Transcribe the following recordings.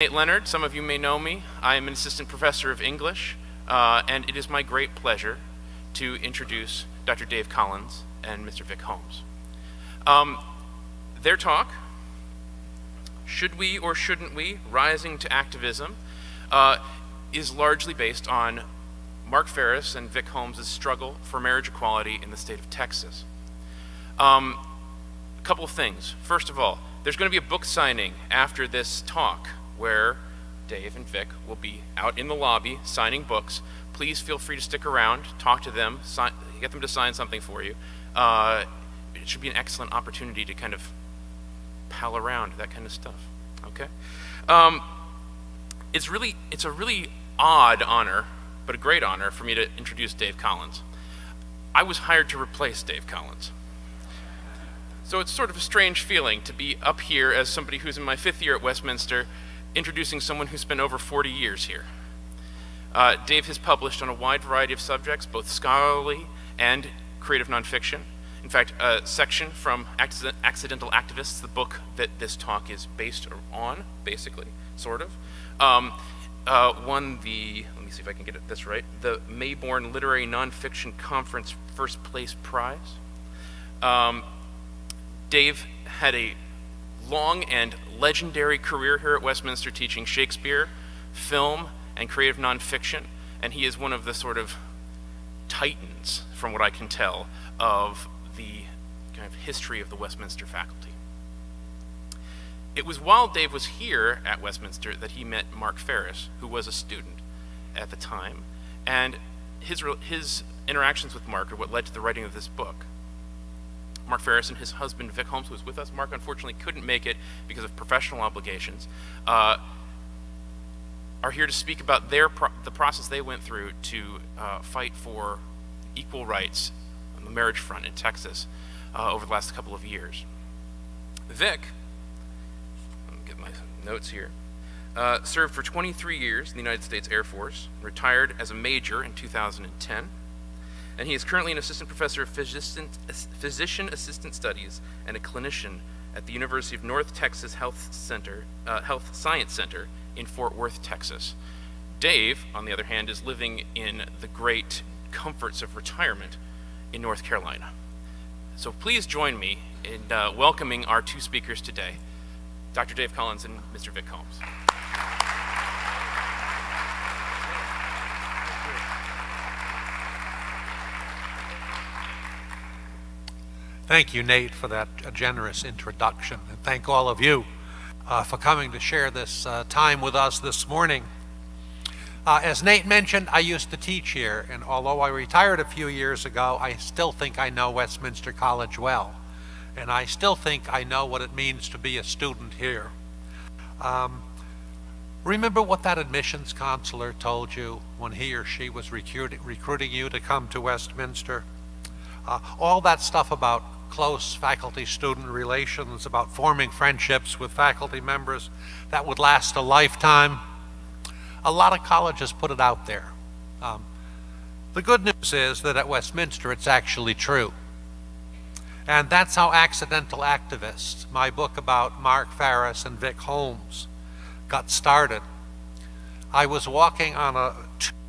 Nate Leonard, some of you may know me. I am an assistant professor of English, uh, and it is my great pleasure to introduce Dr. Dave Collins and Mr. Vic Holmes. Um, their talk, Should We or Shouldn't We? Rising to Activism, uh, is largely based on Mark Phariss and Vic Holmes' struggle for marriage equality in the state of Texas. Um, a couple of things. First of all, there's going to be a book signing after this talk where Dave and Vic will be out in the lobby signing books. Please feel free to stick around, talk to them, sign, get them to sign something for you. Uh, it should be an excellent opportunity to kind of pal around that kind of stuff. Okay, um, it's really it's a really odd honor, but a great honor for me to introduce Dave Collins. I was hired to replace Dave Collins. So it's sort of a strange feeling to be up here as somebody who's in my fifth year at Westminster introducing someone who spent over 40 years here. Uh, Dave has published on a wide variety of subjects, both scholarly and creative nonfiction. In fact, a section from Accidental Activists, the book that this talk is based on, basically, sort of, um, uh, won the, let me see if I can get this right, the Mayborn Literary Nonfiction Conference First Place Prize. Um, Dave had a long and legendary career here at Westminster teaching Shakespeare, film, and creative nonfiction, and he is one of the sort of titans, from what I can tell, of the kind of history of the Westminster faculty. It was while Dave was here at Westminster that he met Mark Phariss, who was a student at the time, and his, his interactions with Mark are what led to the writing of this book. Mark Phariss and his husband Vic Holmes, who was with us. Mark unfortunately couldn't make it because of professional obligations. Uh, are here to speak about their pro the process they went through to uh, fight for equal rights on the marriage front in Texas uh, over the last couple of years. Vic, get my notes here, uh, served for 23 years in the United States Air Force, retired as a major in 2010 and he is currently an assistant professor of physician, physician assistant studies and a clinician at the University of North Texas Health Center, uh, Health Science Center in Fort Worth, Texas. Dave, on the other hand, is living in the great comforts of retirement in North Carolina. So please join me in uh, welcoming our two speakers today, Dr. Dave Collins and Mr. Vic Holmes. Thank you, Nate, for that uh, generous introduction. And thank all of you uh, for coming to share this uh, time with us this morning. Uh, as Nate mentioned, I used to teach here, and although I retired a few years ago, I still think I know Westminster College well. And I still think I know what it means to be a student here. Um, remember what that admissions counselor told you when he or she was recruiting, recruiting you to come to Westminster? Uh, all that stuff about close faculty-student relations, about forming friendships with faculty members that would last a lifetime. A lot of colleges put it out there. Um, the good news is that at Westminster it's actually true. And that's how Accidental Activists, my book about Mark Phariss and Vic Holmes, got started. I was walking on a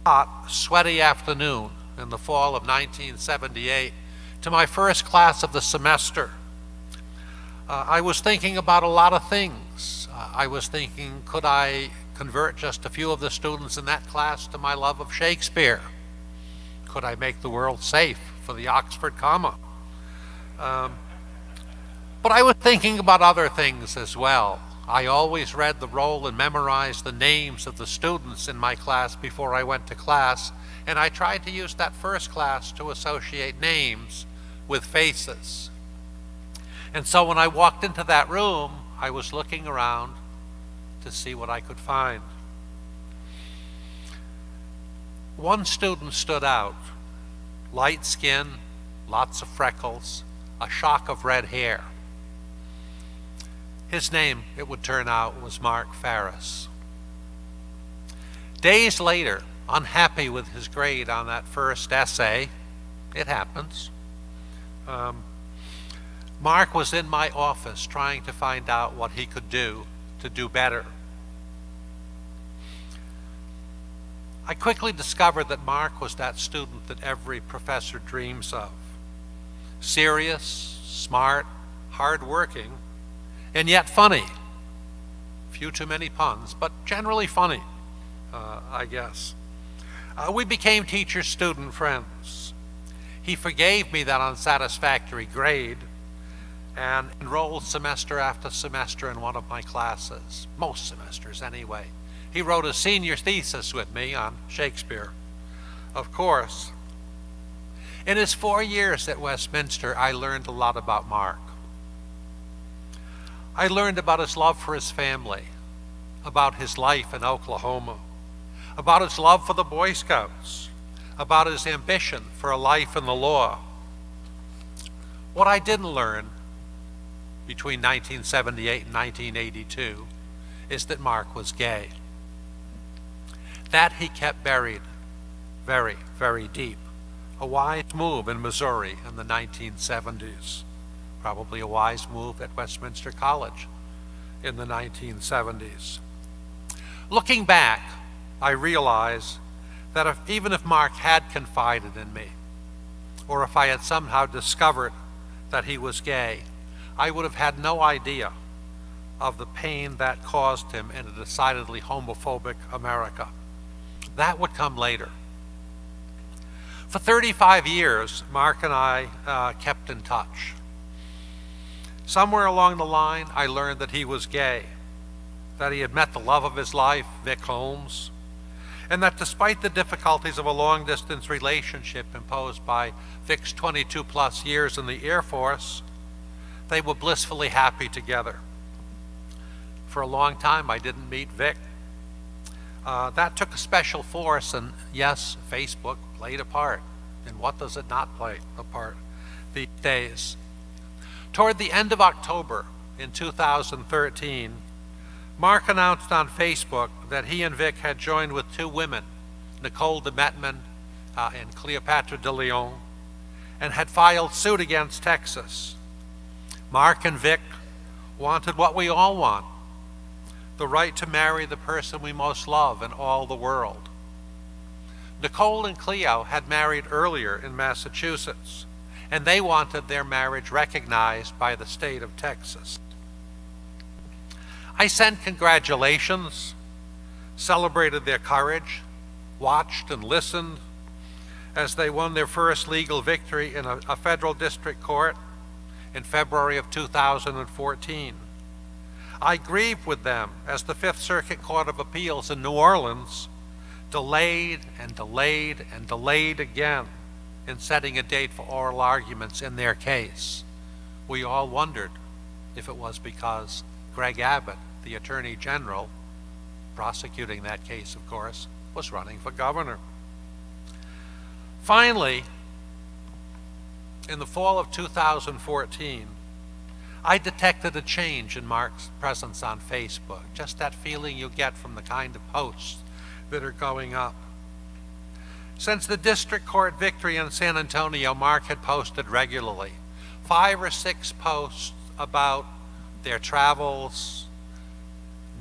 hot, sweaty afternoon in the fall of 1978 to my first class of the semester. Uh, I was thinking about a lot of things. Uh, I was thinking, could I convert just a few of the students in that class to my love of Shakespeare? Could I make the world safe for the Oxford comma? Um, but I was thinking about other things as well. I always read the roll and memorized the names of the students in my class before I went to class, and I tried to use that first class to associate names with faces. And so when I walked into that room, I was looking around to see what I could find. One student stood out light skin, lots of freckles, a shock of red hair. His name, it would turn out, was Mark Phariss. Days later, unhappy with his grade on that first essay, it happens, um, Mark was in my office trying to find out what he could do to do better. I quickly discovered that Mark was that student that every professor dreams of. Serious, smart, hardworking, and yet funny. Few too many puns, but generally funny, uh, I guess. Uh, we became teacher-student friends. He forgave me that unsatisfactory grade and enrolled semester after semester in one of my classes, most semesters anyway. He wrote a senior thesis with me on Shakespeare, of course. In his four years at Westminster, I learned a lot about Mark. I learned about his love for his family, about his life in Oklahoma, about his love for the Boy Scouts, about his ambition for a life in the law. What I didn't learn between 1978 and 1982 is that Mark was gay. That he kept buried very, very deep. A wise move in Missouri in the 1970s. Probably a wise move at Westminster College in the 1970s. Looking back, I realize that if, even if Mark had confided in me, or if I had somehow discovered that he was gay, I would have had no idea of the pain that caused him in a decidedly homophobic America. That would come later. For 35 years, Mark and I uh, kept in touch. Somewhere along the line, I learned that he was gay, that he had met the love of his life, Vic Holmes, and that despite the difficulties of a long distance relationship imposed by Vic's 22 plus years in the Air Force, they were blissfully happy together. For a long time, I didn't meet Vic. Uh, that took a special force, and yes, Facebook played a part. And what does it not play a part these days? Toward the end of October in 2013, Mark announced on Facebook that he and Vic had joined with two women, Nicole Dimetman uh, and Cleopatra de Leon, and had filed suit against Texas. Mark and Vic wanted what we all want the right to marry the person we most love in all the world. Nicole and Cleo had married earlier in Massachusetts, and they wanted their marriage recognized by the state of Texas. I sent congratulations, celebrated their courage, watched and listened as they won their first legal victory in a, a federal district court in February of 2014. I grieve with them as the Fifth Circuit Court of Appeals in New Orleans delayed and delayed and delayed again in setting a date for oral arguments in their case. We all wondered if it was because Greg Abbott, the Attorney General, prosecuting that case, of course, was running for governor. Finally, in the fall of 2014, I detected a change in Mark's presence on Facebook, just that feeling you get from the kind of posts that are going up. Since the district court victory in San Antonio, Mark had posted regularly five or six posts about their travels,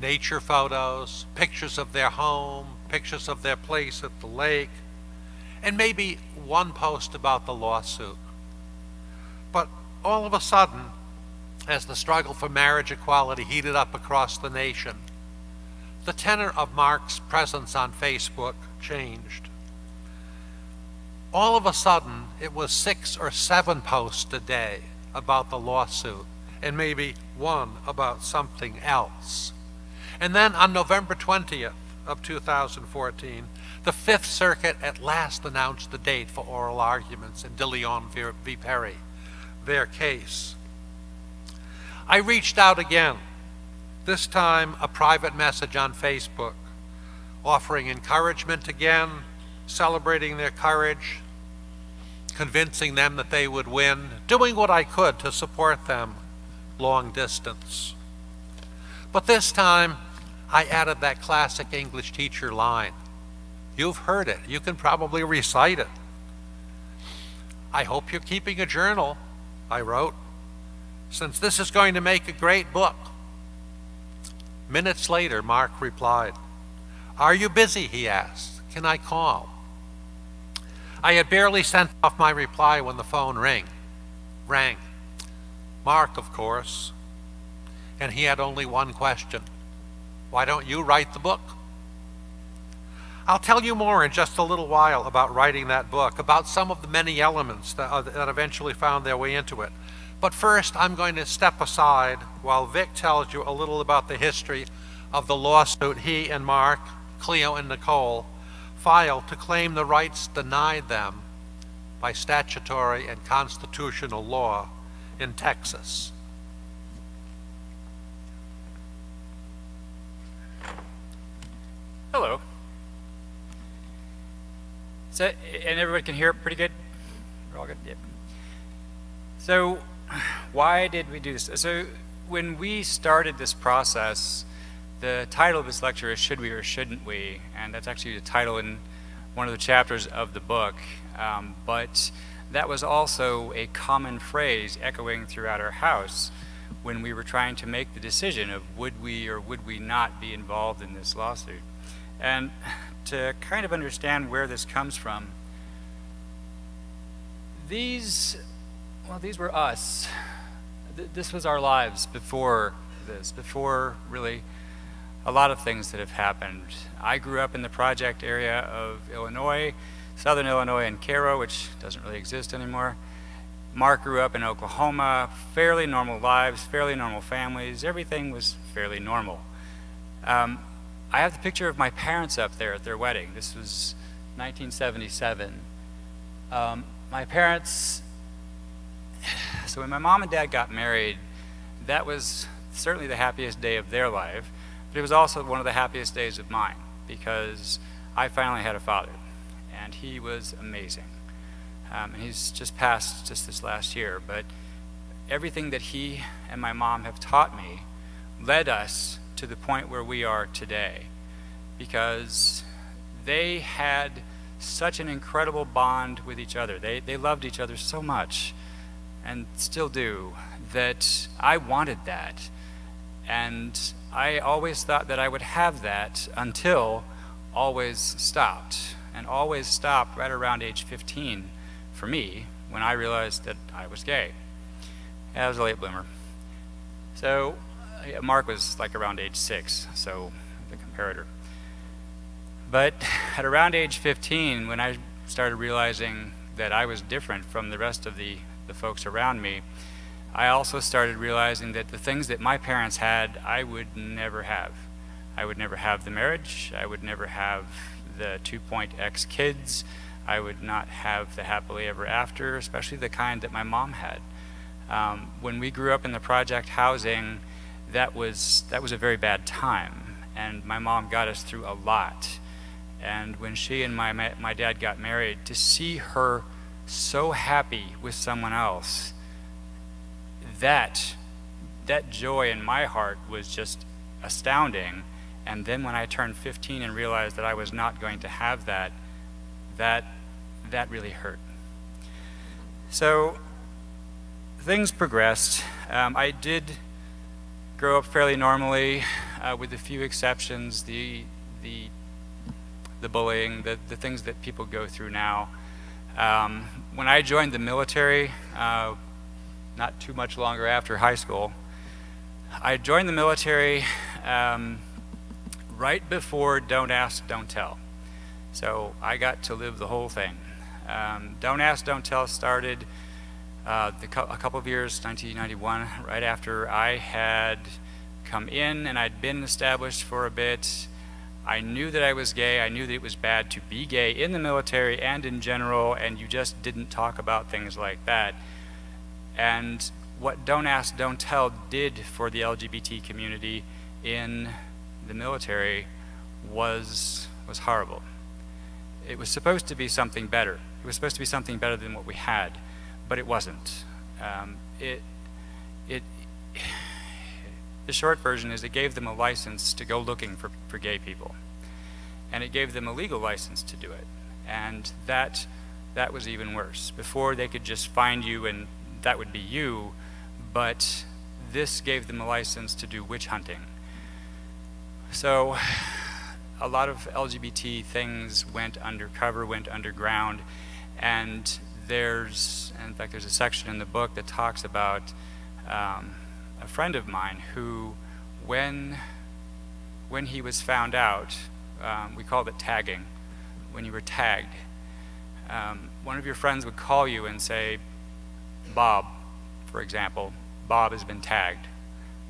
nature photos, pictures of their home, pictures of their place at the lake, and maybe one post about the lawsuit. But all of a sudden, as the struggle for marriage equality heated up across the nation, the tenor of Mark's presence on Facebook changed. All of a sudden, it was six or seven posts a day about the lawsuit, and maybe one about something else. And then on November 20th of 2014, the Fifth Circuit at last announced the date for oral arguments in DeLeon v. Perry, their case. I reached out again, this time a private message on Facebook, offering encouragement again, celebrating their courage, convincing them that they would win, doing what I could to support them long distance. But this time, I added that classic English teacher line. You've heard it. You can probably recite it. I hope you're keeping a journal, I wrote since this is going to make a great book. Minutes later, Mark replied, Are you busy? he asked. can I call? I had barely sent off my reply when the phone rang. Rang. Mark, of course. And he had only one question. Why don't you write the book? I'll tell you more in just a little while about writing that book, about some of the many elements that, uh, that eventually found their way into it. But first, I'm going to step aside while Vic tells you a little about the history of the lawsuit he and Mark, Cleo and Nicole filed to claim the rights denied them by statutory and constitutional law in Texas. Hello. So, and everybody can hear it pretty good? We're all good? Yep. So, why did we do this? So, when we started this process, the title of this lecture is Should We or Shouldn't We? And that's actually the title in one of the chapters of the book. Um, but that was also a common phrase echoing throughout our house when we were trying to make the decision of would we or would we not be involved in this lawsuit. And to kind of understand where this comes from, these, well, these were us. Th this was our lives before this, before really a lot of things that have happened. I grew up in the project area of Illinois, southern Illinois and Cairo, which doesn't really exist anymore. Mark grew up in Oklahoma, fairly normal lives, fairly normal families. Everything was fairly normal. Um, I have the picture of my parents up there at their wedding. This was 1977. Um, my parents, so when my mom and dad got married, that was certainly the happiest day of their life, but it was also one of the happiest days of mine because I finally had a father, and he was amazing. Um, and he's just passed just this last year, but everything that he and my mom have taught me led us to the point where we are today because they had such an incredible bond with each other. They, they loved each other so much and still do that I wanted that. And I always thought that I would have that until always stopped. And always stopped right around age 15 for me when I realized that I was gay. I was a late bloomer. So Mark was like around age six, so the comparator. But at around age 15, when I started realizing that I was different from the rest of the, the folks around me, I also started realizing that the things that my parents had, I would never have. I would never have the marriage, I would never have the 2.x kids, I would not have the happily ever after, especially the kind that my mom had. Um, when we grew up in the project housing, that was that was a very bad time, and my mom got us through a lot. And when she and my my dad got married, to see her so happy with someone else, that that joy in my heart was just astounding. And then when I turned 15 and realized that I was not going to have that, that that really hurt. So things progressed. Um, I did grow up fairly normally, uh, with a few exceptions. The the the bullying, the the things that people go through now. Um, when I joined the military, uh, not too much longer after high school, I joined the military um, right before Don't Ask, Don't Tell. So I got to live the whole thing. Um, Don't Ask, Don't Tell started uh, a couple of years, 1991, right after I had come in and I'd been established for a bit. I knew that I was gay. I knew that it was bad to be gay in the military and in general, and you just didn't talk about things like that. And what Don't Ask, Don't Tell did for the LGBT community in the military was, was horrible. It was supposed to be something better. It was supposed to be something better than what we had but it wasn't. Um, it, it, the short version is it gave them a license to go looking for, for gay people. And it gave them a legal license to do it. And that, that was even worse. Before they could just find you and that would be you, but this gave them a license to do witch hunting. So a lot of LGBT things went undercover, went underground, and there's, in fact, there's a section in the book that talks about um, a friend of mine who, when when he was found out, um, we called it tagging, when you were tagged, um, one of your friends would call you and say, Bob, for example, Bob has been tagged.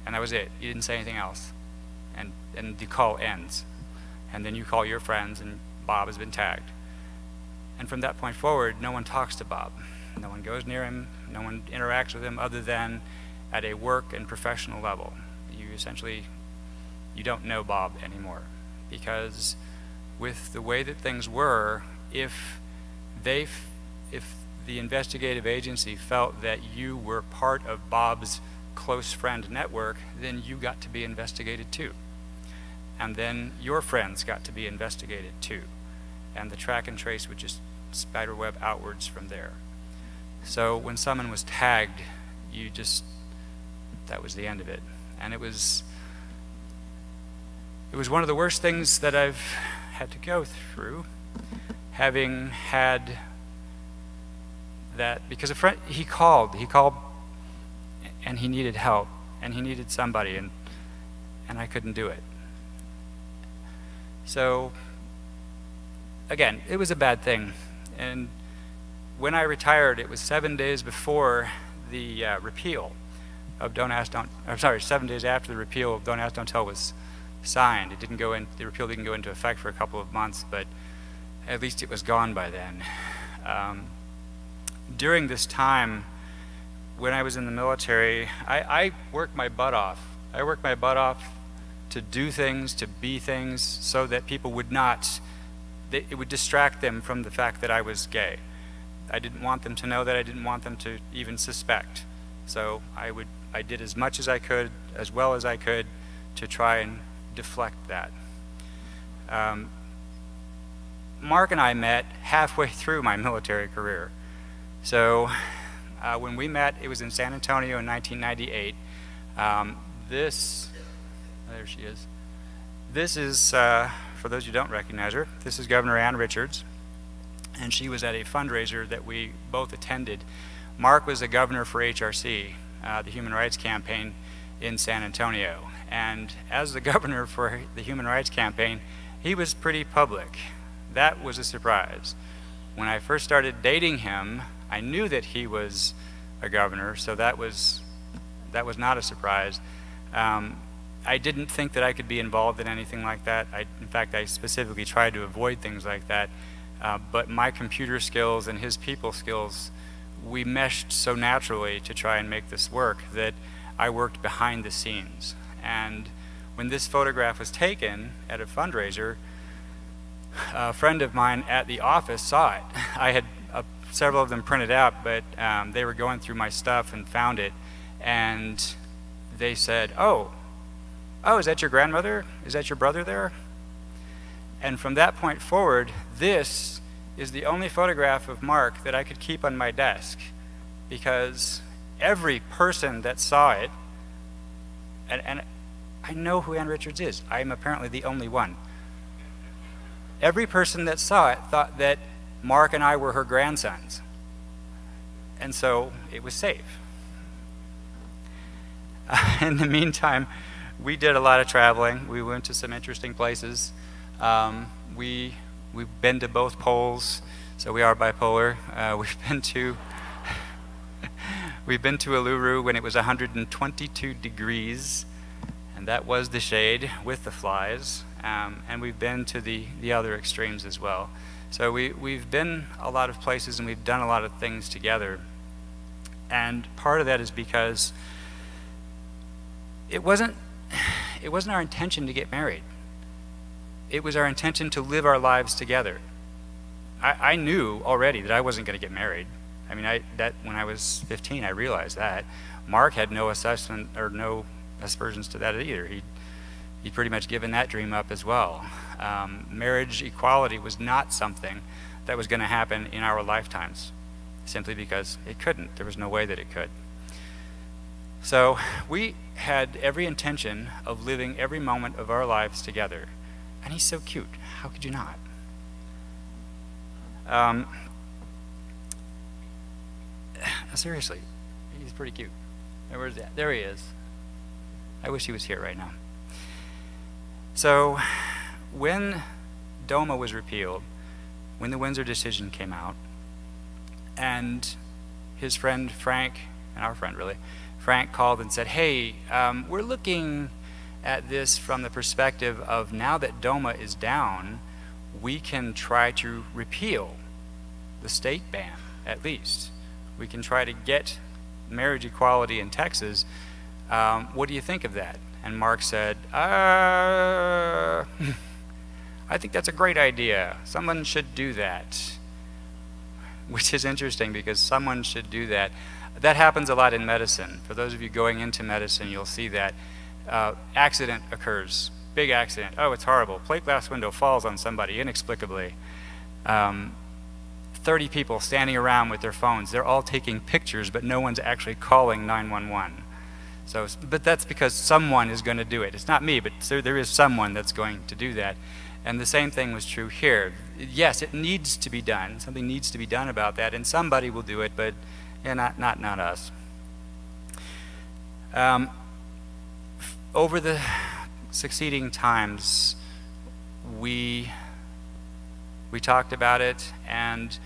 And that was it. You didn't say anything else. And, and the call ends. And then you call your friends and Bob has been tagged. And from that point forward, no one talks to Bob. No one goes near him. No one interacts with him other than at a work and professional level. You essentially, you don't know Bob anymore. Because with the way that things were, if they, if the investigative agency felt that you were part of Bob's close friend network, then you got to be investigated too. And then your friends got to be investigated too. And the track and trace would just spiderweb outwards from there. So when someone was tagged, you just, that was the end of it. And it was, it was one of the worst things that I've had to go through, having had that, because a friend, he called, he called and he needed help and he needed somebody and, and I couldn't do it. So, again, it was a bad thing. And when I retired, it was seven days before the uh, repeal of Don't Ask, Don't, I'm sorry, seven days after the repeal of Don't Ask, Don't Tell was signed. It didn't go in, the repeal didn't go into effect for a couple of months, but at least it was gone by then. Um, during this time, when I was in the military, I, I worked my butt off. I worked my butt off to do things, to be things, so that people would not, they, it would distract them from the fact that I was gay. I didn't want them to know that. I didn't want them to even suspect. So I would, I did as much as I could, as well as I could, to try and deflect that. Um, Mark and I met halfway through my military career. So uh, when we met, it was in San Antonio in 1998. Um, this, there she is. This is, uh, for those who don't recognize her, this is Governor Ann Richards, and she was at a fundraiser that we both attended. Mark was the governor for HRC, uh, the Human Rights Campaign in San Antonio. And as the governor for the Human Rights Campaign, he was pretty public. That was a surprise. When I first started dating him, I knew that he was a governor, so that was that was not a surprise. Um, I didn't think that I could be involved in anything like that. I, in fact, I specifically tried to avoid things like that. Uh, but my computer skills and his people skills, we meshed so naturally to try and make this work that I worked behind the scenes. And when this photograph was taken at a fundraiser, a friend of mine at the office saw it. I had several of them printed out, but um, they were going through my stuff and found it, and they said, "Oh, oh, is that your grandmother? Is that your brother there?" And from that point forward, this is the only photograph of Mark that I could keep on my desk, because every person that saw it, and, and I know who Ann Richards is. I am apparently the only one. Every person that saw it thought that Mark and I were her grandsons. And so it was safe. Uh, in the meantime, we did a lot of traveling. We went to some interesting places. Um, we, we've been to both poles, so we are bipolar. Uh, we've been to we've been to Uluru when it was 122 degrees, and that was the shade with the flies. Um, and we've been to the, the other extremes as well. So we, we've been a lot of places and we've done a lot of things together. And part of that is because it wasn't, it wasn't our intention to get married. It was our intention to live our lives together. I, I knew already that I wasn't going to get married. I mean, I, that when I was 15, I realized that. Mark had no assessment or no aspersions to that either. He he'd pretty much given that dream up as well. Um, marriage equality was not something that was going to happen in our lifetimes, simply because it couldn't. There was no way that it could. So we had every intention of living every moment of our lives together. And he's so cute. How could you not? Um, seriously, he's pretty cute. Where's that? There he is. I wish he was here right now. So, when DOMA was repealed, when the Windsor decision came out, and his friend Frank, and our friend really, Frank called and said, Hey, um, we're looking at this from the perspective of now that DOMA is down, we can try to repeal the state ban, at least. We can try to get marriage equality in Texas. Um, what do you think of that? And Mark said, uh, I think that's a great idea. Someone should do that. Which is interesting because someone should do that. That happens a lot in medicine. For those of you going into medicine, you'll see that uh, accident occurs. Big accident. Oh, it's horrible. Plate glass window falls on somebody inexplicably. Um, 30 people standing around with their phones. They're all taking pictures, but no one's actually calling 911. So, but that's because someone is going to do it. It's not me, but so there is someone that's going to do that. And the same thing was true here. Yes, it needs to be done. Something needs to be done about that, and somebody will do it, but yeah, not, not, not us. Um, over the succeeding times, we, we talked about it, and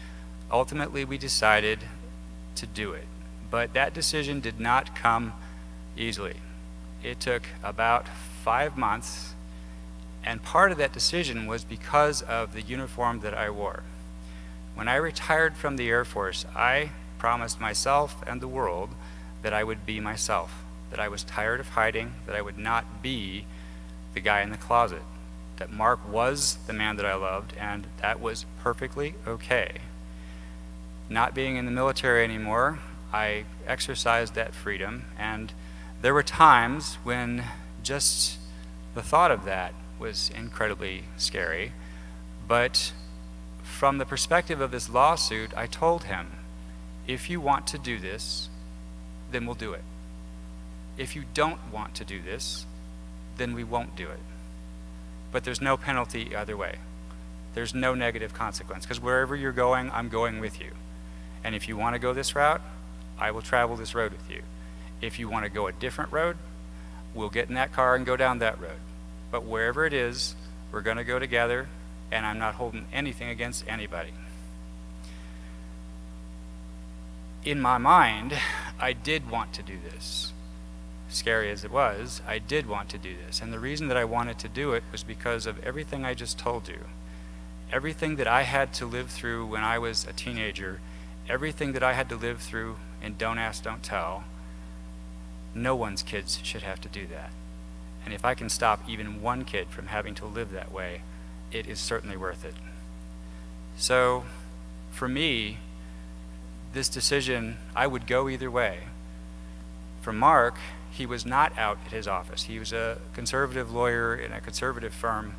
ultimately we decided to do it. But that decision did not come easily. It took about five months, and part of that decision was because of the uniform that I wore. When I retired from the Air Force, I promised myself and the world that I would be myself, that I was tired of hiding, that I would not be the guy in the closet, that Mark was the man that I loved, and that was perfectly okay. Not being in the military anymore, I exercised that freedom, and there were times when just the thought of that was incredibly scary. But from the perspective of this lawsuit, I told him, if you want to do this, then we'll do it. If you don't want to do this, then we won't do it. But there's no penalty either way. There's no negative consequence because wherever you're going, I'm going with you. And if you want to go this route, I will travel this road with you. If you want to go a different road, we'll get in that car and go down that road. But wherever it is, we're going to go together, and I'm not holding anything against anybody. In my mind, I did want to do this. Scary as it was, I did want to do this. And the reason that I wanted to do it was because of everything I just told you. Everything that I had to live through when I was a teenager, everything that I had to live through in Don't Ask, Don't Tell, no one's kids should have to do that. And if I can stop even one kid from having to live that way, it is certainly worth it. So, for me, this decision, I would go either way. For Mark, he was not out at his office. He was a conservative lawyer in a conservative firm.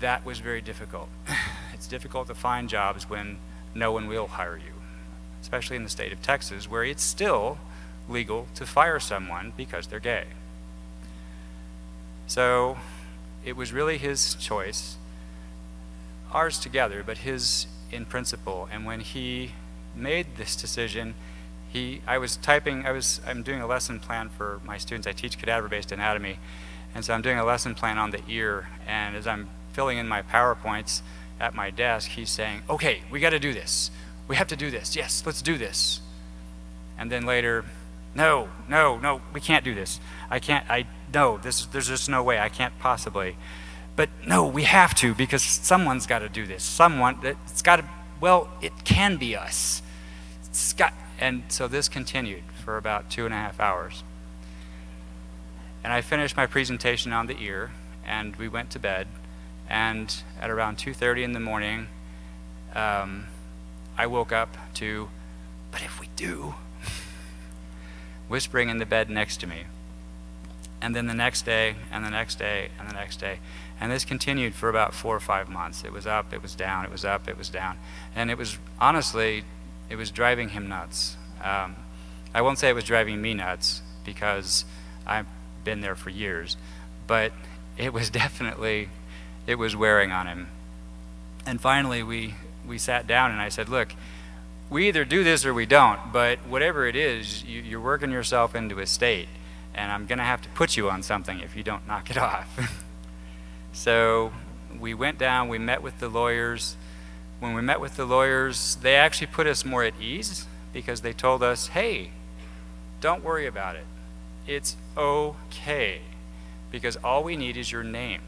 That was very difficult. It's difficult to find jobs when no one will hire you, especially in the state of Texas, where it's still legal to fire someone because they're gay. So it was really his choice, ours together, but his in principle. And when he made this decision, he, I was typing, I was, I'm doing a lesson plan for my students. I teach cadaver-based anatomy, and so I'm doing a lesson plan on the ear. And as I'm filling in my PowerPoints at my desk, he's saying, okay, we got to do this. We have to do this. Yes, let's do this. And then later, no, no, no, we can't do this. I can't, I, no, this, there's just no way. I can't possibly. But no, we have to because someone's got to do this. Someone, it's got to, well, it can be us. And so this continued for about two and a half hours. And I finished my presentation on the ear, and we went to bed. And at around 2.30 in the morning, um, I woke up to, but if we do, whispering in the bed next to me. And then the next day, and the next day, and the next day. And this continued for about four or five months. It was up, it was down, it was up, it was down. And it was, honestly, it was driving him nuts. Um, I won't say it was driving me nuts because I've been there for years, but it was definitely it was wearing on him. And finally, we, we sat down and I said, look, we either do this or we don't, but whatever it is, you, you're working yourself into a state, and I'm going to have to put you on something if you don't knock it off. so we went down, we met with the lawyers. When we met with the lawyers, they actually put us more at ease because they told us, hey, don't worry about it. It's okay because all we need is your name.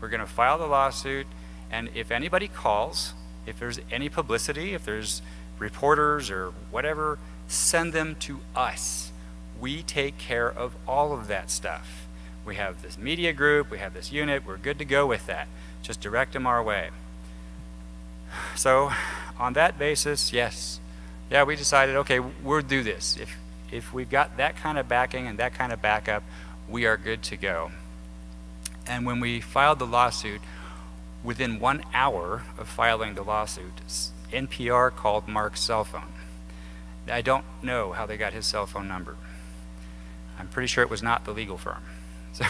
We're going to file the lawsuit, and if anybody calls, if there's any publicity, if there's reporters or whatever, send them to us. We take care of all of that stuff. We have this media group, we have this unit, we're good to go with that. Just direct them our way. So, on that basis, yes. Yeah, we decided, okay, we'll do this. If, if we've got that kind of backing and that kind of backup, we are good to go. And when we filed the lawsuit, within one hour of filing the lawsuit, NPR called Mark's cell phone. I don't know how they got his cell phone number. I'm pretty sure it was not the legal firm. So,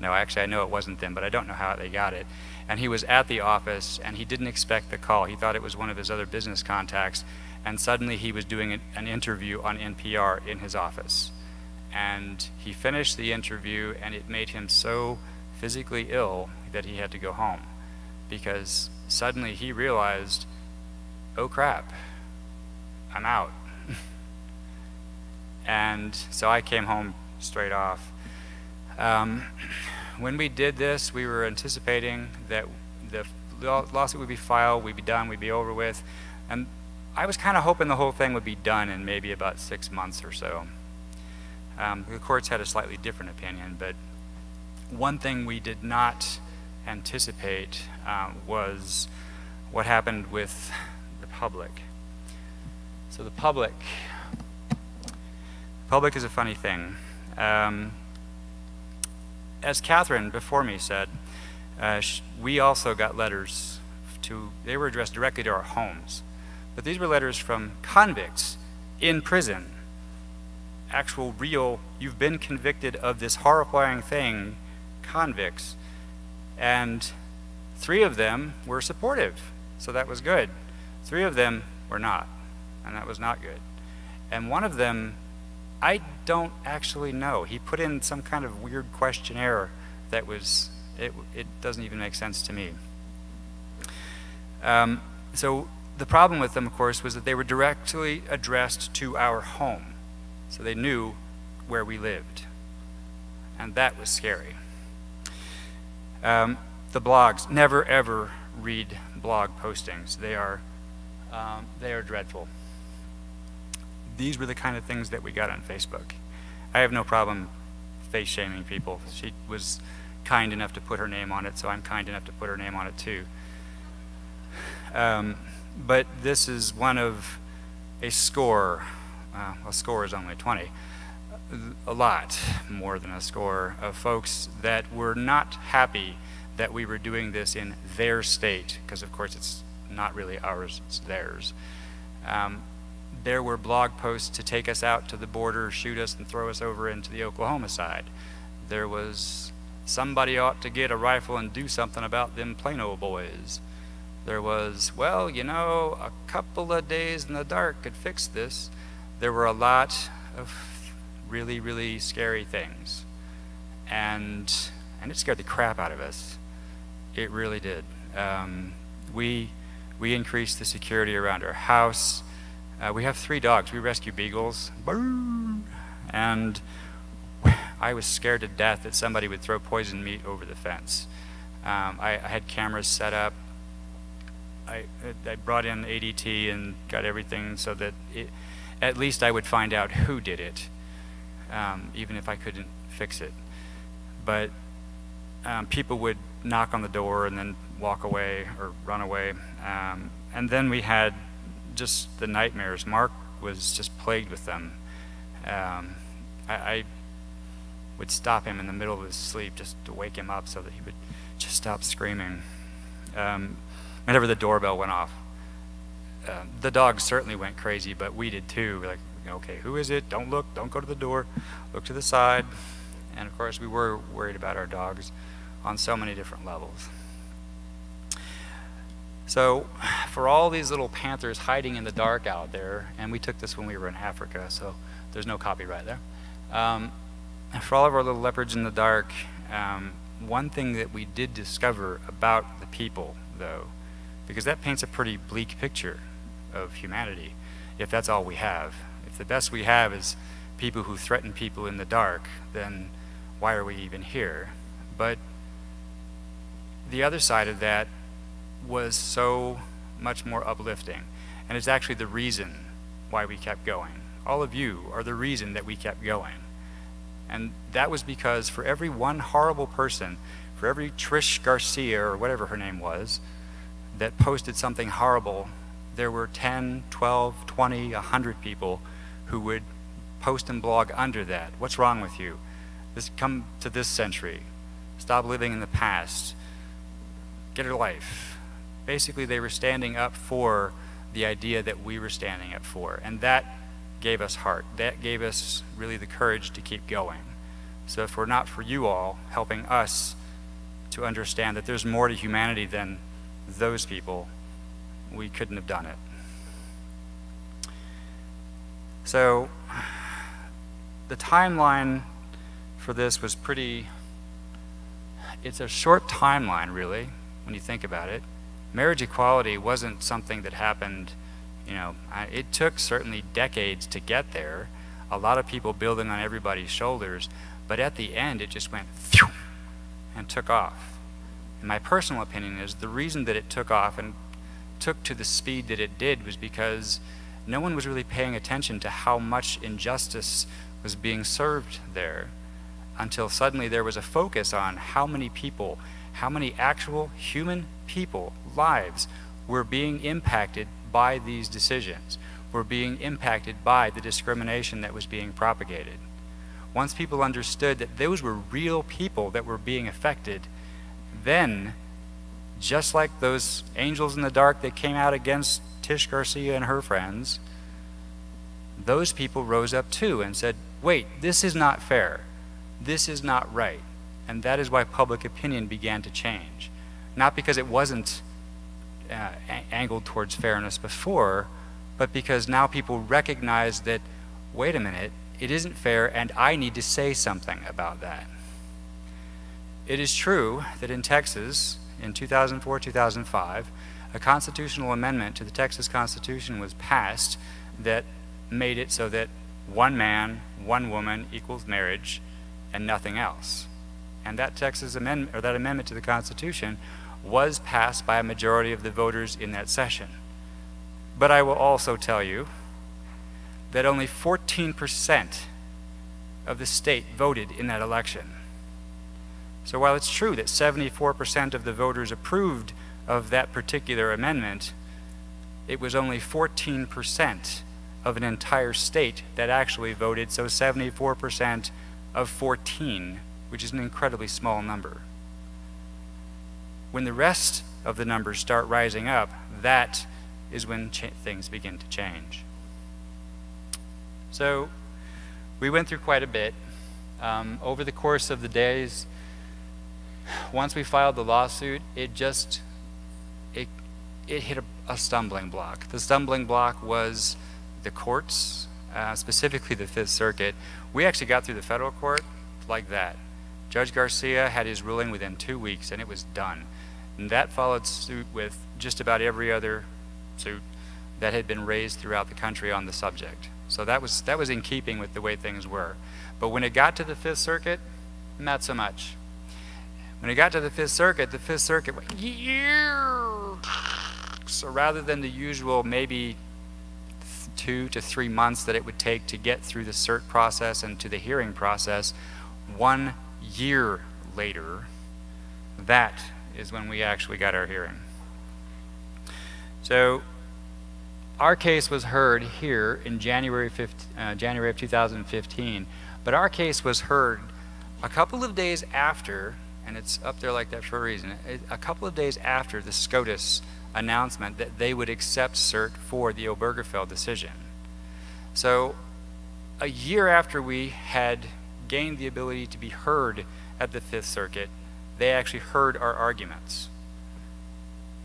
no, actually, I know it wasn't them, but I don't know how they got it. And he was at the office, and he didn't expect the call. He thought it was one of his other business contacts, and suddenly he was doing an interview on NPR in his office. And he finished the interview, and it made him so physically ill that he had to go home because suddenly he realized, oh crap, I'm out. and so I came home straight off. Um, when we did this, we were anticipating that the lawsuit would be filed, we'd be done, we'd be over with. And I was kind of hoping the whole thing would be done in maybe about six months or so. Um, the courts had a slightly different opinion, but one thing we did not anticipate um, was what happened with the public. So the public, public is a funny thing. Um, as Catherine before me said, uh, we also got letters to, they were addressed directly to our homes. But these were letters from convicts in prison. Actual, real, you've been convicted of this horrifying thing, convicts and three of them were supportive, so that was good. Three of them were not, and that was not good. And one of them, I don't actually know. He put in some kind of weird questionnaire that was, it, it doesn't even make sense to me. Um, so the problem with them, of course, was that they were directly addressed to our home. So they knew where we lived. And that was scary. Um, the blogs, never ever read blog postings. They are, um, they are dreadful. These were the kind of things that we got on Facebook. I have no problem face shaming people. She was kind enough to put her name on it, so I'm kind enough to put her name on it too. Um, but this is one of a score. Uh, a score is only 20 a lot more than a score of folks that were not happy that we were doing this in their state, because of course it's not really ours, it's theirs. Um, there were blog posts to take us out to the border, shoot us, and throw us over into the Oklahoma side. There was somebody ought to get a rifle and do something about them Plano boys. There was, well, you know, a couple of days in the dark could fix this. There were a lot of really, really scary things. And, and it scared the crap out of us. It really did. Um, we, we increased the security around our house. Uh, we have three dogs. We rescue beagles. And I was scared to death that somebody would throw poison meat over the fence. Um, I, I, had cameras set up. I, I brought in ADT and got everything so that it, at least I would find out who did it um, even if I couldn't fix it. But um, people would knock on the door and then walk away or run away. Um, and then we had just the nightmares. Mark was just plagued with them. Um, I, I, would stop him in the middle of his sleep just to wake him up so that he would just stop screaming. Um, whenever the doorbell went off, uh, the dogs certainly went crazy, but we did too. Like okay, who is it? Don't look, don't go to the door, look to the side. And of course, we were worried about our dogs on so many different levels. So, for all these little panthers hiding in the dark out there, and we took this when we were in Africa, so there's no copyright there. Um, for all of our little leopards in the dark, um, one thing that we did discover about the people, though, because that paints a pretty bleak picture of humanity, if that's all we have. If the best we have is people who threaten people in the dark, then why are we even here? But the other side of that was so much more uplifting. And it's actually the reason why we kept going. All of you are the reason that we kept going. And that was because for every one horrible person, for every Trish Garcia or whatever her name was, that posted something horrible, there were 10, 12, 20, 100 people who would post and blog under that. What's wrong with you? This come to this century. Stop living in the past. Get a life. Basically, they were standing up for the idea that we were standing up for. And that gave us heart. That gave us really the courage to keep going. So if we're not for you all helping us to understand that there's more to humanity than those people, we couldn't have done it. So the timeline for this was pretty, it's a short timeline really, when you think about it. Marriage equality wasn't something that happened you know, it took certainly decades to get there. A lot of people building on everybody's shoulders, but at the end it just went and took off. And my personal opinion is the reason that it took off and took to the speed that it did was because no one was really paying attention to how much injustice was being served there until suddenly there was a focus on how many people, how many actual human people, lives, were being impacted by these decisions were being impacted by the discrimination that was being propagated. Once people understood that those were real people that were being affected, then, just like those angels in the dark that came out against Tish Garcia and her friends, those people rose up too and said, wait, this is not fair. This is not right. And that is why public opinion began to change. Not because it wasn't uh, angled towards fairness before, but because now people recognize that, wait a minute, it isn't fair and I need to say something about that. It is true that in Texas, in 2004 2005, a constitutional amendment to the Texas Constitution was passed that made it so that one man, one woman equals marriage and nothing else. And that Texas amendment or that amendment to the Constitution was passed by a majority of the voters in that session. But I will also tell you that only 14% of the state voted in that election. So while it's true that 74% of the voters approved of that particular amendment, it was only 14% of an entire state that actually voted, so 74% of 14, which is an incredibly small number. When the rest of the numbers start rising up, that is when things begin to change. So we went through quite a bit. Um, over the course of the days, once we filed the lawsuit, it just, it, it hit a, a stumbling block. The stumbling block was the courts, uh, specifically the Fifth Circuit. We actually got through the federal court like that. Judge Garcia had his ruling within two weeks, and it was done. And that followed suit with just about every other suit that had been raised throughout the country on the subject. So that was, that was in keeping with the way things were. But when it got to the Fifth Circuit, not so much. When it got to the Fifth Circuit, the Fifth Circuit went, yeah. So rather than the usual maybe two to three months that it would take to get through the cert process and to the hearing process, one year later, that is when we actually got our hearing. So our case was heard here in January, 15, uh, January of 2015, but our case was heard a couple of days after, and it's up there like that for a reason, a couple of days after the SCOTUS announcement that they would accept cert for the Obergefell decision. So a year after we had gained the ability to be heard at the Fifth Circuit, they actually heard our arguments.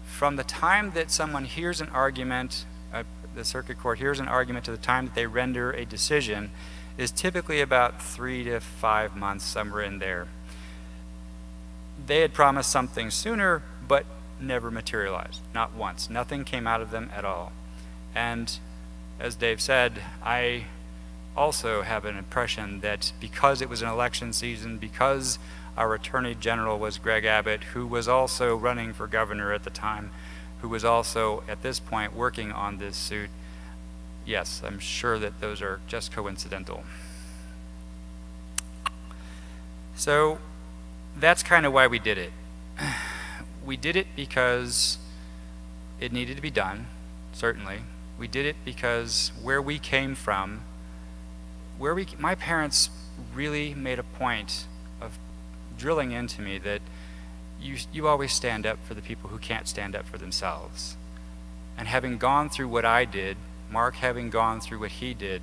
From the time that someone hears an argument, uh, the circuit court hears an argument to the time that they render a decision, is typically about three to five months, somewhere in there. They had promised something sooner, but never materialized. Not once. Nothing came out of them at all. And as Dave said, I also have an impression that because it was an election season, because our Attorney General was Greg Abbott, who was also running for governor at the time, who was also at this point working on this suit, yes, I'm sure that those are just coincidental. So that's kind of why we did it. We did it because it needed to be done, certainly. We did it because where we came from, where we, my parents really made a point of drilling into me that you, you always stand up for the people who can't stand up for themselves. And having gone through what I did, Mark having gone through what he did,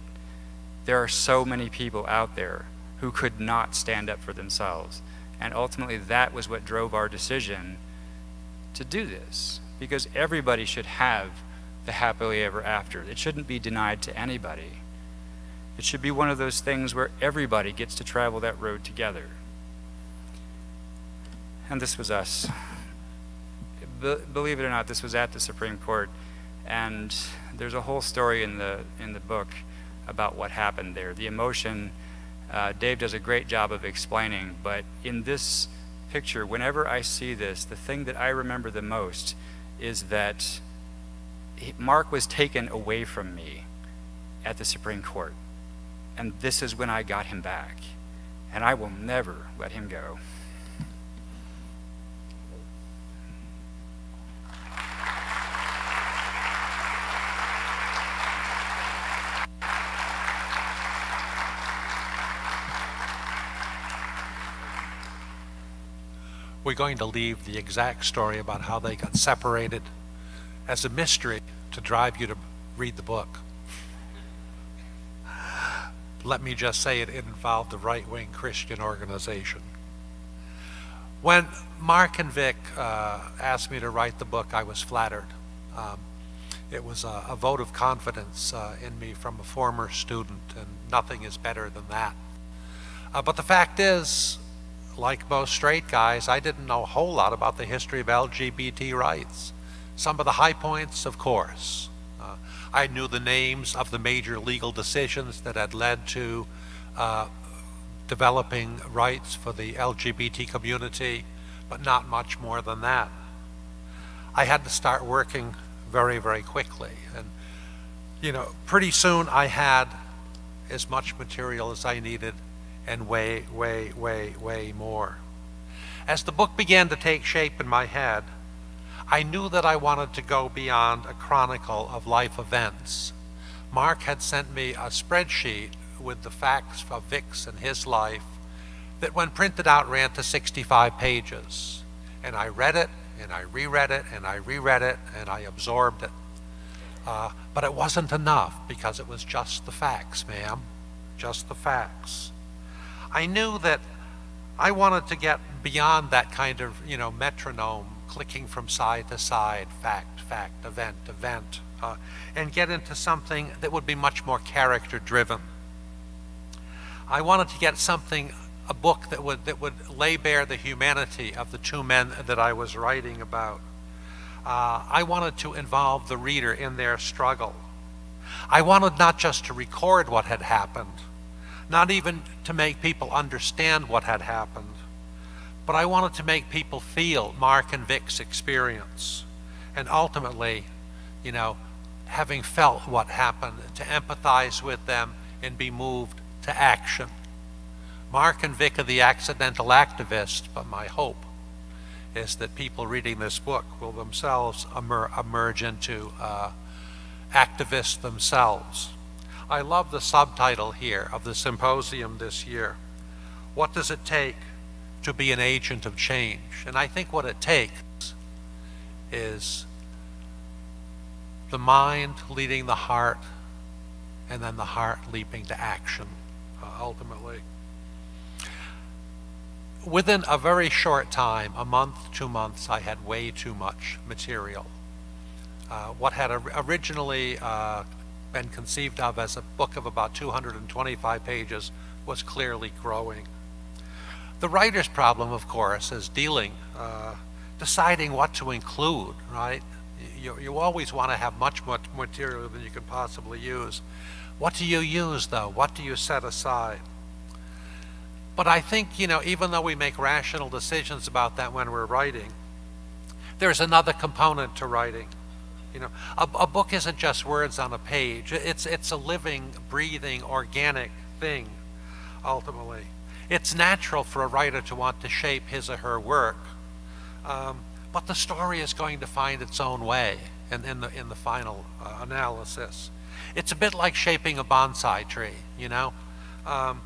there are so many people out there who could not stand up for themselves. And ultimately, that was what drove our decision to do this. Because everybody should have the happily ever after. It shouldn't be denied to anybody. It should be one of those things where everybody gets to travel that road together. And this was us. Be believe it or not, this was at the Supreme Court. And there's a whole story in the, in the book about what happened there. The emotion, uh, Dave does a great job of explaining, but in this picture, whenever I see this, the thing that I remember the most is that Mark was taken away from me at the Supreme Court. And this is when I got him back. And I will never let him go. We're going to leave the exact story about how they got separated as a mystery to drive you to read the book. Let me just say it involved a right-wing Christian organization. When Mark and Vic uh, asked me to write the book, I was flattered. Um, it was a, a, vote of confidence uh, in me from a former student, and nothing is better than that. Uh, but the fact is, like most straight guys, I didn't know a whole lot about the history of LGBT rights. Some of the high points, of course. I knew the names of the major legal decisions that had led to uh, developing rights for the LGBT community, but not much more than that. I had to start working very, very quickly. And, you know, pretty soon I had as much material as I needed and way, way, way, way more. As the book began to take shape in my head, I knew that I wanted to go beyond a chronicle of life events. Mark had sent me a spreadsheet with the facts of Vic's and his life that when printed out ran to 65 pages. And I read it, and I reread it, and I reread it, and I absorbed it. Uh, but it wasn't enough because it was just the facts, ma'am. Just the facts. I knew that I wanted to get beyond that kind of, you know, metronome, clicking from side to side, fact, fact, event, event, uh, and get into something that would be much more character driven. I wanted to get something, a book that would, that would lay bare the humanity of the two men that I was writing about. Uh, I wanted to involve the reader in their struggle. I wanted not just to record what had happened, not even to make people understand what had happened, but I wanted to make people feel Mark and Vic's experience. And ultimately, you know, having felt what happened, to empathize with them and be moved to action. Mark and Vic are the accidental activists, but my hope is that people reading this book will themselves emer emerge into uh, activists themselves. I love the subtitle here of the symposium this year. What does it take to be an agent of change? And I think what it takes is the mind leading the heart and then the heart leaping to action uh, ultimately. within a very short time, a month, two months, I had way too much material. Uh, what had originally uh, been conceived of as a book of about 225 pages was clearly growing. The writer's problem, of course, is dealing, uh, deciding what to include, right? You, you always want to have much more material than you can possibly use. What do you use, though? What do you set aside? But I think, you know, even though we make rational decisions about that when we're writing, there's another component to writing. You know, a, a book isn't just words on a page. It's, it's a living, breathing, organic thing, ultimately. It's natural for a writer to want to shape his or her work, um, but the story is going to find its own way in, in, the, in the final uh, analysis. It's a bit like shaping a bonsai tree, you know? Um,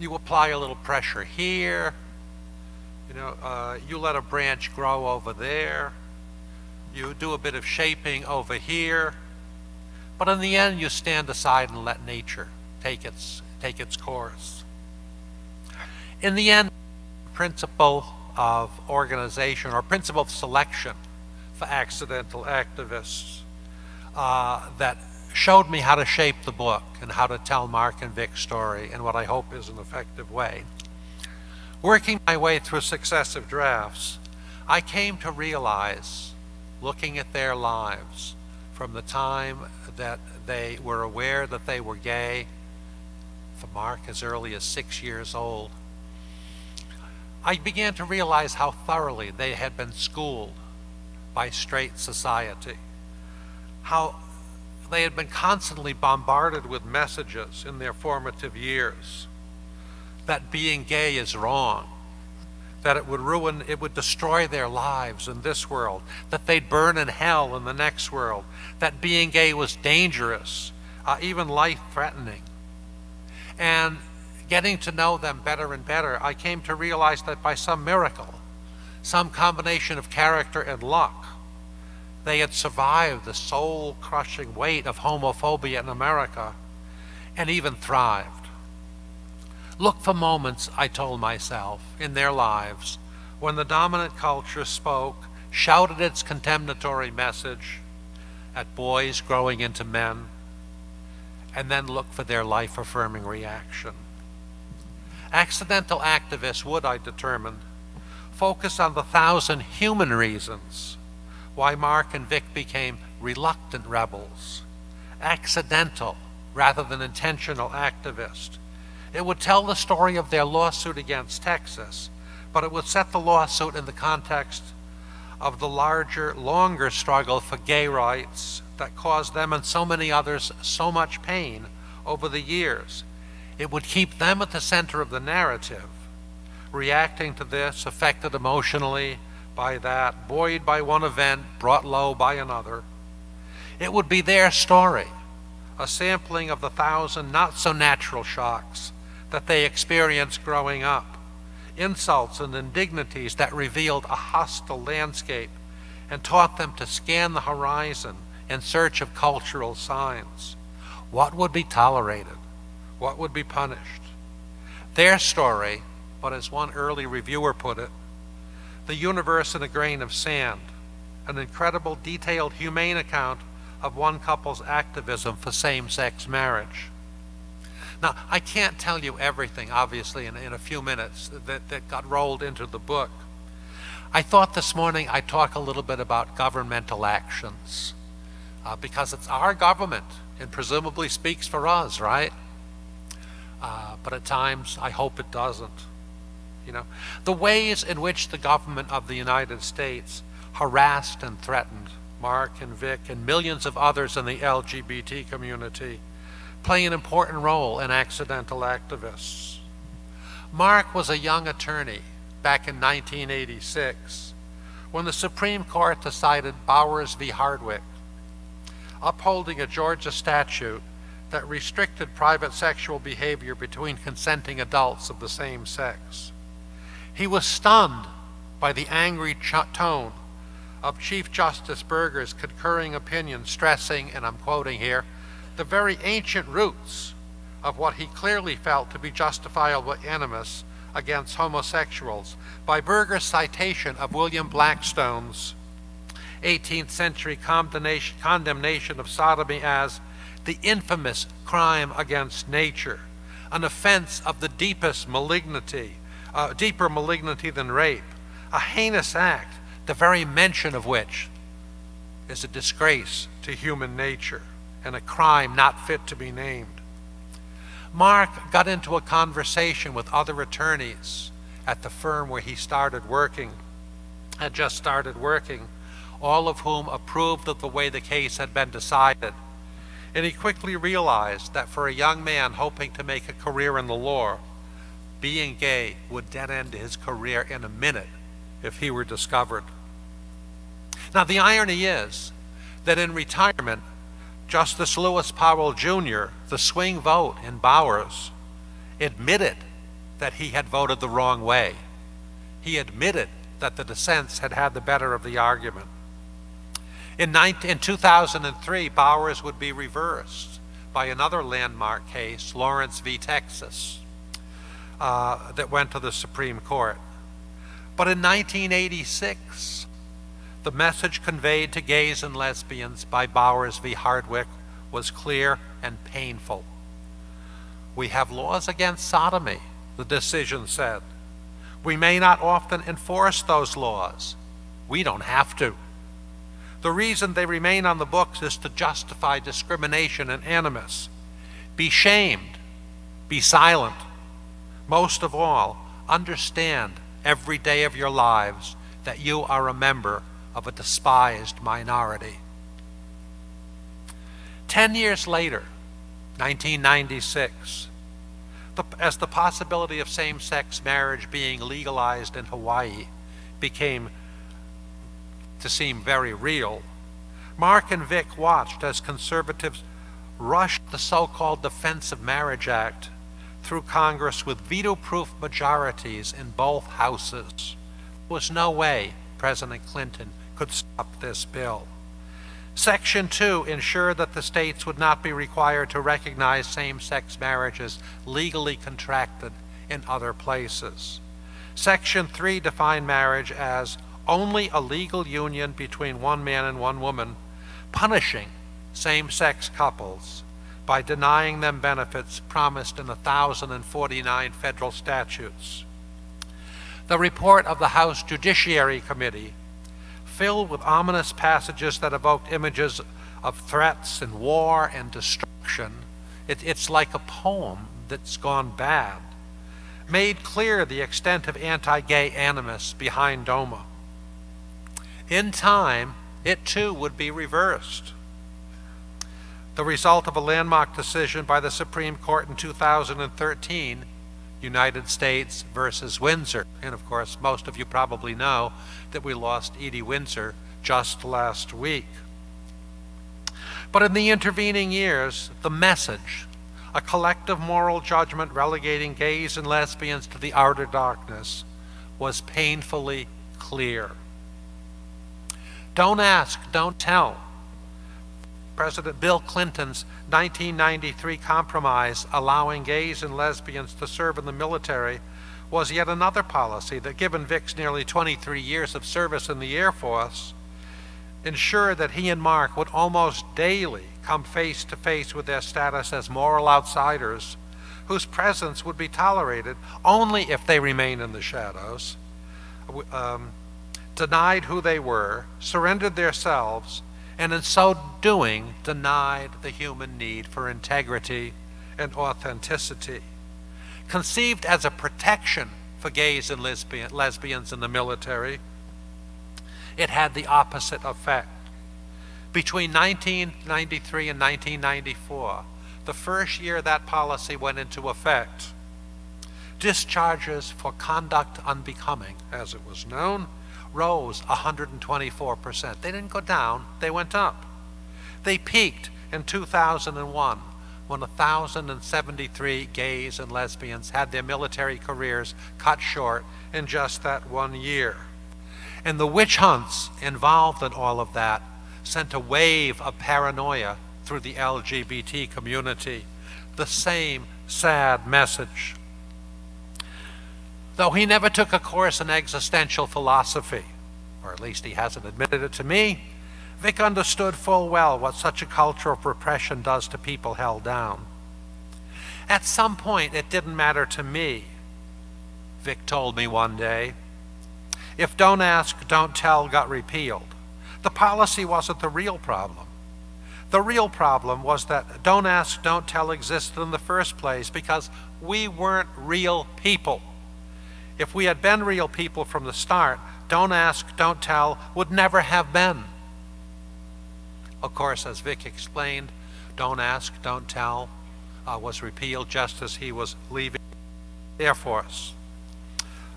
you apply a little pressure here, you know, uh, you let a branch grow over there, you do a bit of shaping over here, but in the end you stand aside and let nature take its, take its course. In the end, principle of organization or principle of selection for accidental activists uh, that showed me how to shape the book and how to tell Mark and Vic's story in what I hope is an effective way. Working my way through successive drafts, I came to realize looking at their lives from the time that they were aware that they were gay, for Mark as early as six years old, I began to realize how thoroughly they had been schooled by straight society, how they had been constantly bombarded with messages in their formative years that being gay is wrong, that it would ruin, it would destroy their lives in this world, that they'd burn in hell in the next world, that being gay was dangerous, uh, even life threatening. And getting to know them better and better, I came to realize that by some miracle, some combination of character and luck, they had survived the soul crushing weight of homophobia in America and even thrived. Look for moments, I told myself, in their lives when the dominant culture spoke, shouted its condemnatory message at boys growing into men, and then look for their life affirming reaction. Accidental activists would, I determined, focus on the thousand human reasons why Mark and Vic became reluctant rebels, accidental rather than intentional activists, it would tell the story of their lawsuit against Texas, but it would set the lawsuit in the context of the larger, longer struggle for gay rights that caused them and so many others so much pain over the years. It would keep them at the center of the narrative, reacting to this, affected emotionally by that, buoyed by one event, brought low by another. It would be their story, a sampling of the thousand not so natural shocks that they experienced growing up, insults and indignities that revealed a hostile landscape and taught them to scan the horizon in search of cultural signs. What would be tolerated? What would be punished? Their story, but as one early reviewer put it, the universe in a grain of sand, an incredible, detailed, humane account of one couple's activism for same sex marriage. Now, I can't tell you everything, obviously, in, in a few minutes that, that got rolled into the book. I thought this morning I'd talk a little bit about governmental actions uh, because it's our government and presumably speaks for us, right? Uh, but at times I hope it doesn't. You know, the ways in which the government of the United States harassed and threatened Mark and Vic and millions of others in the LGBT community play an important role in accidental activists. Mark was a young attorney back in 1986 when the Supreme Court decided Bowers v. Hardwick, upholding a Georgia statute that restricted private sexual behavior between consenting adults of the same sex. He was stunned by the angry tone of Chief Justice Burger's concurring opinion stressing, and I'm quoting here, the very ancient roots of what he clearly felt to be justifiable animus against homosexuals by Burger's citation of William Blackstone's 18th century condemnation of sodomy as the infamous crime against nature, an offense of the deepest malignity, uh, deeper malignity than rape, a heinous act, the very mention of which is a disgrace to human nature and a crime not fit to be named. Mark got into a conversation with other attorneys at the firm where he started working, had just started working, all of whom approved of the way the case had been decided. And he quickly realized that for a young man hoping to make a career in the law, being gay would dead end his career in a minute if he were discovered. Now, the irony is that in retirement, Justice Lewis Powell Jr., the swing vote in Bowers, admitted that he had voted the wrong way. He admitted that the dissents had had the better of the argument. In, 19, in 2003, Bowers would be reversed by another landmark case, Lawrence v. Texas, uh, that went to the Supreme Court. But in 1986, the message conveyed to gays and lesbians by Bowers v. Hardwick was clear and painful. We have laws against sodomy, the decision said. We may not often enforce those laws. We don't have to. The reason they remain on the books is to justify discrimination and animus. Be shamed. Be silent. Most of all, understand every day of your lives that you are a member of a despised minority. Ten years later, 1996, the, as the possibility of same sex marriage being legalized in Hawaii became to seem very real, Mark and Vic watched as conservatives rushed the so called Defense of Marriage Act through Congress with veto proof majorities in both houses. There was no way President Clinton could stop this bill. Section 2 ensured that the states would not be required to recognize same sex marriages legally contracted in other places. Section 3 defined marriage as only a legal union between one man and one woman, punishing same sex couples by denying them benefits promised in 1,049 federal statutes. The report of the House Judiciary Committee filled with ominous passages that evoked images of threats and war and destruction. It, it's like a poem that's gone bad. Made clear the extent of anti gay animus behind DOMA. In time, it too would be reversed. The result of a landmark decision by the Supreme Court in 2013 United States versus Windsor. And of course, most of you probably know that we lost Edie Windsor just last week. But in the intervening years, the message, a collective moral judgment relegating gays and lesbians to the outer darkness, was painfully clear. Don't ask, don't tell. President Bill Clinton's 1993 compromise allowing gays and lesbians to serve in the military was yet another policy that, given Vic's nearly 23 years of service in the Air Force, ensured that he and Mark would almost daily come face to face with their status as moral outsiders whose presence would be tolerated only if they remained in the shadows, um, denied who they were, surrendered themselves, and in so doing denied the human need for integrity and authenticity. Conceived as a protection for gays and lesbian, lesbians in the military, it had the opposite effect. Between 1993 and 1994, the first year that policy went into effect, discharges for conduct unbecoming, as it was known, rose 124%. They didn't go down, they went up. They peaked in 2001 when 1,073 gays and lesbians had their military careers cut short in just that one year. And the witch hunts involved in all of that sent a wave of paranoia through the LGBT community. The same sad message. Though he never took a course in existential philosophy, or at least he hasn't admitted it to me, Vic understood full well what such a culture of repression does to people held down. At some point, it didn't matter to me, Vic told me one day. If don't ask, don't tell got repealed, the policy wasn't the real problem. The real problem was that don't ask, don't tell existed in the first place because we weren't real people. If we had been real people from the start, don't ask, don't tell would never have been. Of course, as Vic explained, don't ask, don't tell uh, was repealed just as he was leaving the Air Force.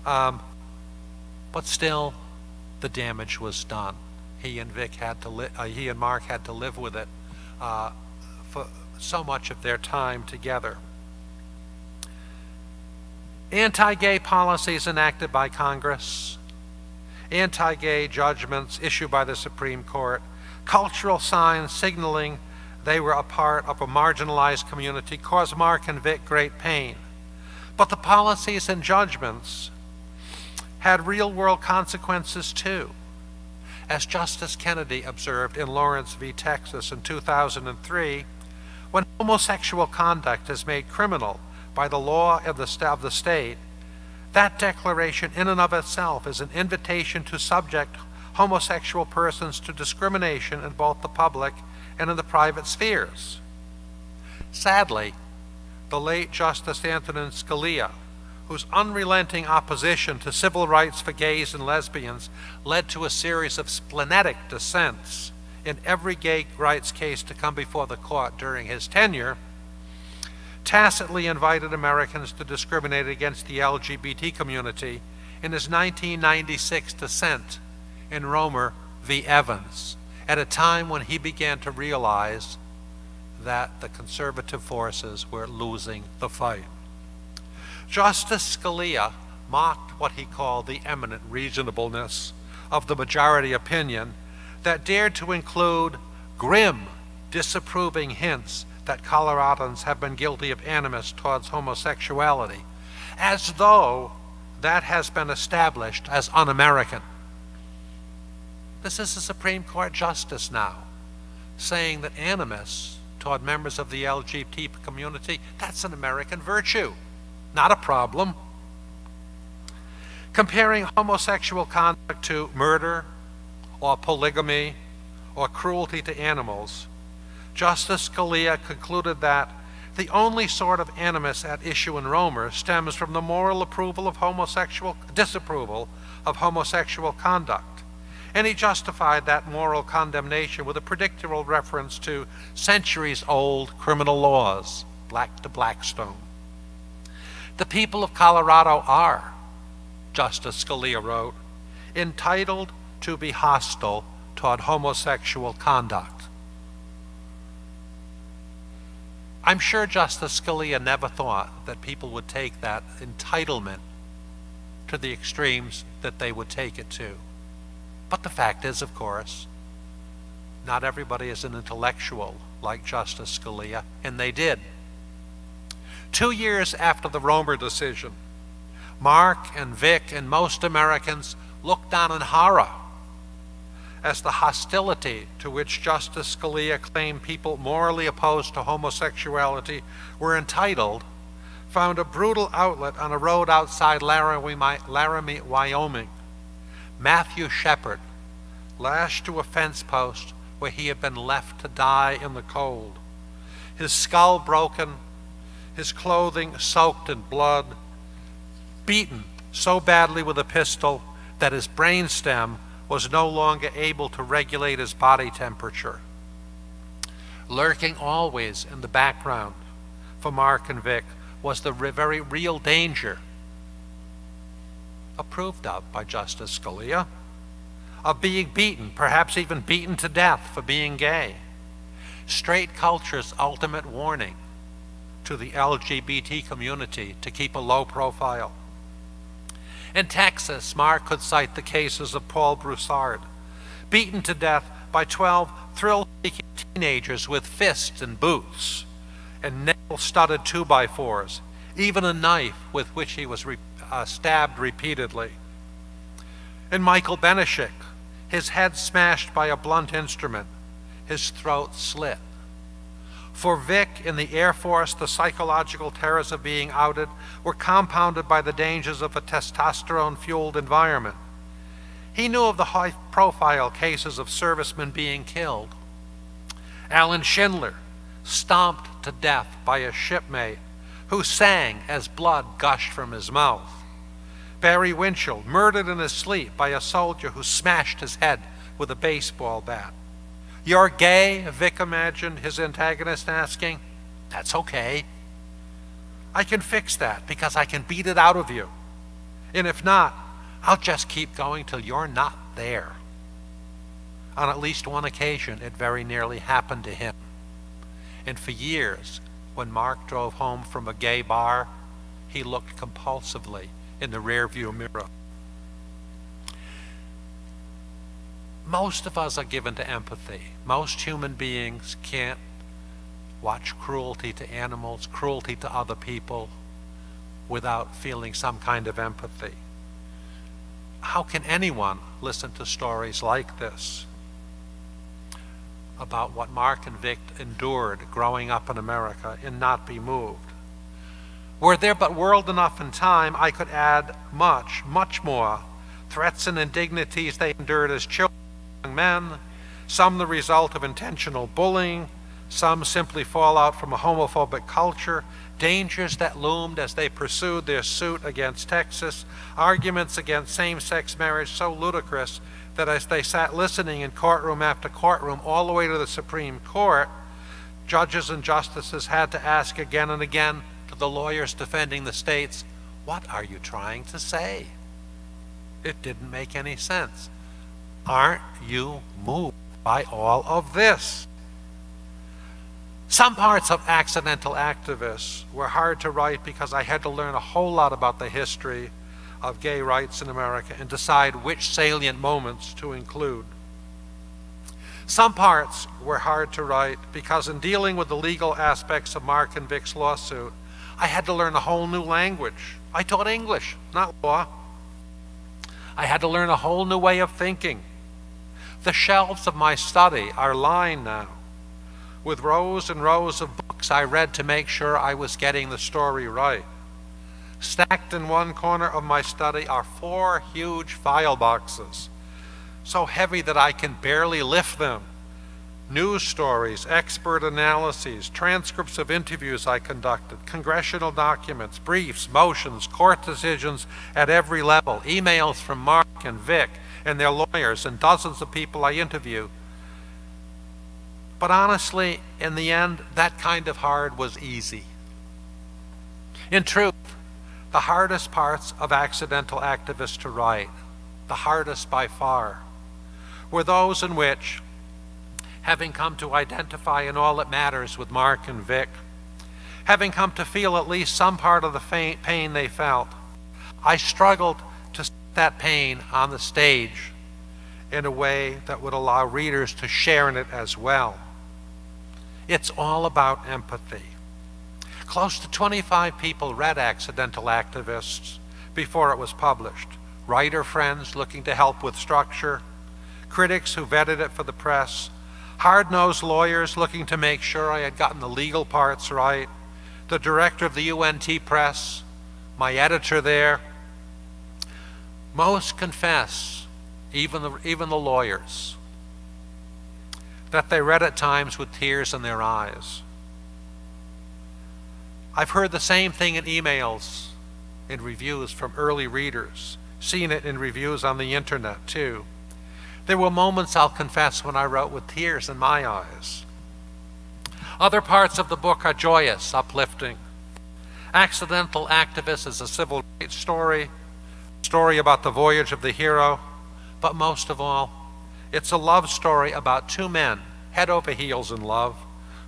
Um, but still, the damage was done. He and Vic had to li- uh, he and Mark had to live with it uh, for so much of their time together. Anti-gay policies enacted by Congress, anti-gay judgments issued by the Supreme Court, cultural signs signaling they were a part of a marginalized community caused Mark and Vic great pain. But the policies and judgments had real world consequences too. As Justice Kennedy observed in Lawrence v. Texas in 2003, when homosexual conduct is made criminal by the law of the, of the state, that declaration in and of itself is an invitation to subject homosexual persons to discrimination in both the public and in the private spheres. Sadly, the late Justice Antonin Scalia, whose unrelenting opposition to civil rights for gays and lesbians led to a series of splenetic dissents in every gay rights case to come before the court during his tenure, tacitly invited Americans to discriminate against the LGBT community in his 1996 dissent in Romer v. Evans at a time when he began to realize that the conservative forces were losing the fight. Justice Scalia mocked what he called the eminent reasonableness of the majority opinion that dared to include grim, disapproving hints that Coloradans have been guilty of animus towards homosexuality, as though that has been established as un American. This is a Supreme Court justice now saying that animus toward members of the LGBT community, that's an American virtue, not a problem. Comparing homosexual conduct to murder or polygamy or cruelty to animals, Justice Scalia concluded that the only sort of animus at issue in Romer stems from the moral approval of homosexual disapproval of homosexual conduct and he justified that moral condemnation with a predictable reference to centuries old criminal laws, black to Blackstone. The people of Colorado are, Justice Scalia wrote, entitled to be hostile toward homosexual conduct. I'm sure Justice Scalia never thought that people would take that entitlement to the extremes that they would take it to. But the fact is, of course, not everybody is an intellectual like Justice Scalia, and they did. Two years after the Romer decision, Mark and Vic and most Americans looked on in horror as the hostility to which Justice Scalia claimed people morally opposed to homosexuality were entitled found a brutal outlet on a road outside Laramie, Wyoming. Matthew Shepard, lashed to a fence post where he had been left to die in the cold. His skull broken, his clothing soaked in blood, beaten so badly with a pistol that his brainstem was no longer able to regulate his body temperature. Lurking always in the background for Mark and Vic was the very real danger approved of by Justice Scalia, of being beaten, perhaps even beaten to death for being gay. Straight culture's ultimate warning to the LGBT community to keep a low profile. In Texas, Mark could cite the cases of Paul Broussard, beaten to death by 12 thrill-seeking teenagers with fists and boots and nail-studded two-by-fours, even a knife with which he was uh, stabbed repeatedly. And Michael Beneshik, his head smashed by a blunt instrument, his throat slit. For Vic in the Air Force, the psychological terrors of being outed were compounded by the dangers of a testosterone fueled environment. He knew of the high profile cases of servicemen being killed. Allen Schindler, stomped to death by a shipmate who sang as blood gushed from his mouth. Barry Winchell, murdered in his sleep by a soldier who smashed his head with a baseball bat. You're gay, Vic imagined his antagonist asking. That's okay. I can fix that because I can beat it out of you. And if not, I'll just keep going till you're not there. On at least one occasion, it very nearly happened to him. And for years, when Mark drove home from a gay bar, he looked compulsively in the rearview mirror. Most of us are given to empathy. Most human beings can't watch cruelty to animals, cruelty to other people, without feeling some kind of empathy. How can anyone listen to stories like this about what Mark and Vic endured growing up in America and not be moved? Were there but world enough in time, I could add much, much more threats and indignities they endured as children men, some the result of intentional bullying, some simply fallout from a homophobic culture, dangers that loomed as they pursued their suit against Texas, arguments against same sex marriage so ludicrous that as they sat listening in courtroom after courtroom all the way to the Supreme Court, judges and justices had to ask again and again to the lawyers defending the states, What are you trying to say? It didn't make any sense. Aren't you moved by all of this? Some parts of Accidental Activists were hard to write because I had to learn a whole lot about the history of gay rights in America and decide which salient moments to include. Some parts were hard to write because in dealing with the legal aspects of Mark and Vic's lawsuit, I had to learn a whole new language. I taught English, not law. I had to learn a whole new way of thinking. The shelves of my study are lined now with rows and rows of books I read to make sure I was getting the story right. Stacked in one corner of my study are four huge file boxes, so heavy that I can barely lift them. News stories, expert analyses, transcripts of interviews I conducted, congressional documents, briefs, motions, court decisions at every level, emails from Mark and Vic, and their lawyers and dozens of people I interview. But honestly, in the end, that kind of hard was easy. In truth, the hardest parts of accidental activists to write, the hardest by far, were those in which, having come to identify in all that matters with Mark and Vic, having come to feel at least some part of the pain they felt, I struggled that pain on the stage in a way that would allow readers to share in it as well. It's all about empathy. Close to 25 people read Accidental Activists before it was published. Writer friends looking to help with structure, critics who vetted it for the press, hard nosed lawyers looking to make sure I had gotten the legal parts right, the director of the UNT Press, my editor there, most confess, even the, even the lawyers, that they read at times with tears in their eyes. I've heard the same thing in emails, in reviews from early readers, seen it in reviews on the internet too. There were moments, I'll confess, when I wrote with tears in my eyes. Other parts of the book are joyous, uplifting. Accidental Activist is a civil rights story story about the voyage of the hero, but most of all, it's a love story about two men, head over heels in love,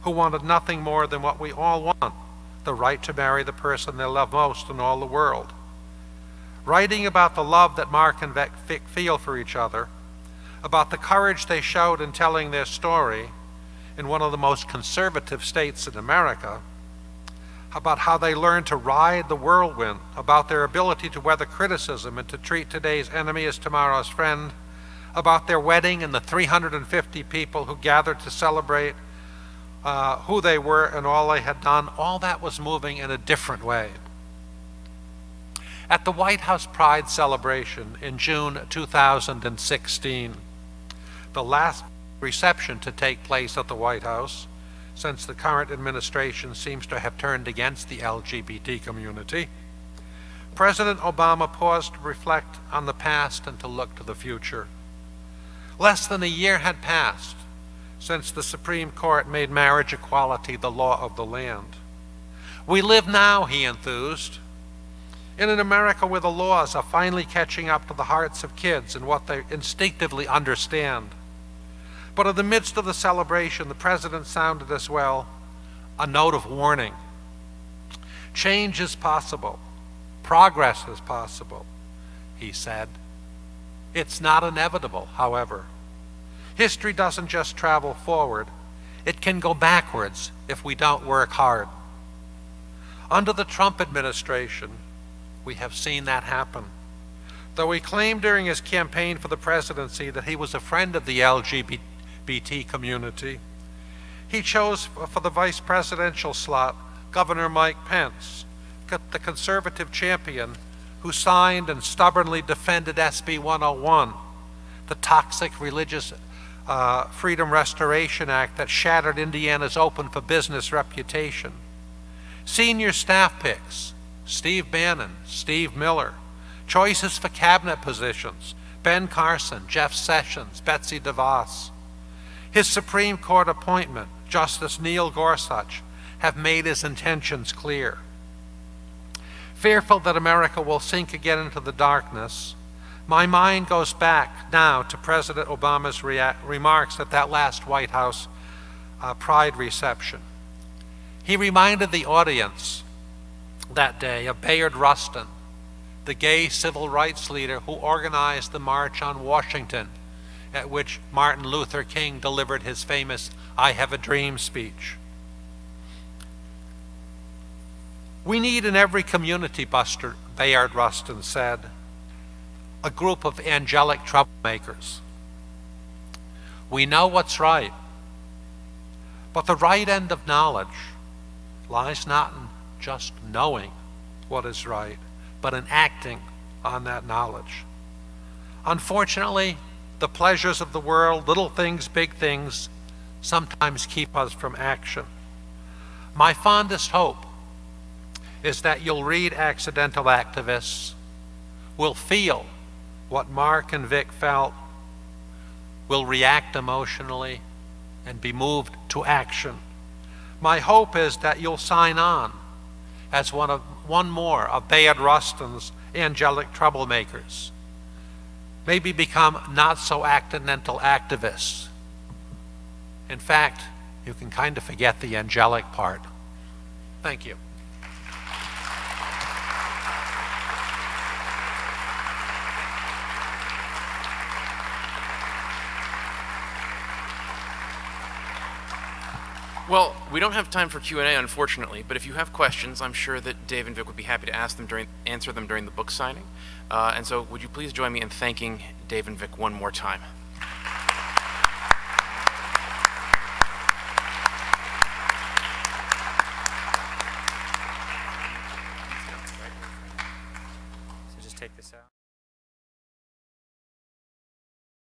who wanted nothing more than what we all want the right to marry the person they love most in all the world. Writing about the love that Mark and Vic feel for each other, about the courage they showed in telling their story in one of the most conservative states in America, about how they learned to ride the whirlwind, about their ability to weather criticism and to treat today's enemy as tomorrow's friend, about their wedding and the 350 people who gathered to celebrate uh, who they were and all they had done, all that was moving in a different way. At the White House Pride celebration in June 2016, the last reception to take place at the White House, since the current administration seems to have turned against the LGBT community, President Obama paused to reflect on the past and to look to the future. Less than a year had passed since the Supreme Court made marriage equality the law of the land. We live now, he enthused, in an America where the laws are finally catching up to the hearts of kids and what they instinctively understand. But in the midst of the celebration, the president sounded as well a note of warning. Change is possible. Progress is possible, he said. It's not inevitable, however. History doesn't just travel forward, it can go backwards if we don't work hard. Under the Trump administration, we have seen that happen. Though he claimed during his campaign for the presidency that he was a friend of the LGBT community, he chose for the vice presidential slot Governor Mike Pence, the conservative champion who signed and stubbornly defended SB 101, the toxic Religious uh, Freedom Restoration Act that shattered Indiana's open for business reputation. Senior staff picks Steve Bannon, Steve Miller, choices for cabinet positions Ben Carson, Jeff Sessions, Betsy DeVos. His Supreme Court appointment, Justice Neil Gorsuch, have made his intentions clear. Fearful that America will sink again into the darkness, my mind goes back now to President Obama's remarks at that last White House uh, Pride reception. He reminded the audience that day of Bayard Rustin, the gay civil rights leader who organized the March on Washington, at which Martin Luther King delivered his famous I Have a Dream speech. We need in every community, Buster Bayard Rustin said, a group of angelic troublemakers. We know what's right, but the right end of knowledge lies not in just knowing what is right, but in acting on that knowledge. Unfortunately, the pleasures of the world, little things, big things, sometimes keep us from action. My fondest hope is that you'll read Accidental Activists, will feel what Mark and Vic felt, will react emotionally, and be moved to action. My hope is that you'll sign on as one, of, one more of Bayard Rustin's angelic troublemakers. Maybe become not so accidental activists. In fact, you can kind of forget the angelic part. Thank you. Well, we don't have time for Q&A, unfortunately, but if you have questions, I'm sure that Dave and Vic would be happy to ask them during, answer them during the book signing. Uh, and so would you please join me in thanking Dave and Vic one more time?